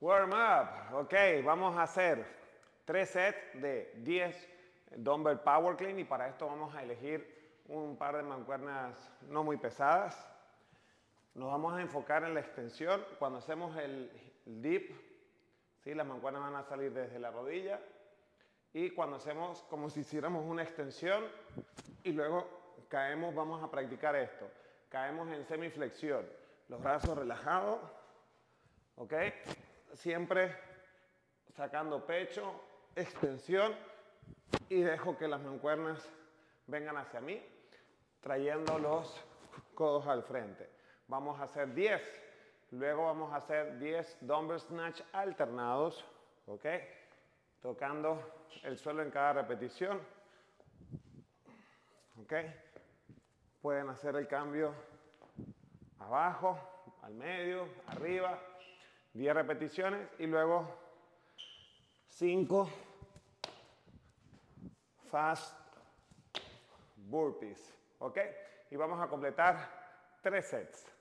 Warm up. Ok, vamos a hacer tres sets de 10 dumbbell power clean y para esto vamos a elegir un par de mancuernas no muy pesadas. Nos vamos a enfocar en la extensión. Cuando hacemos el, dip, ¿sí? las mancuernas van a salir desde la rodilla. Y cuando hacemos como si hiciéramos una extensión y luego caemos, vamos a practicar esto. Caemos en semiflexión. Los brazos relajados. ¿Ok? Siempre sacando pecho, extensión y dejo que las mancuernas vengan hacia mí, trayendo los codos al frente. Vamos a hacer 10. Luego vamos a hacer 10 dumbbell snatch alternados. Tocando el suelo en cada repetición, ¿ok? Pueden hacer el cambio abajo, al medio, arriba, 10 repeticiones y luego 5 fast burpees. ¿Ok? Y vamos a completar 3 sets.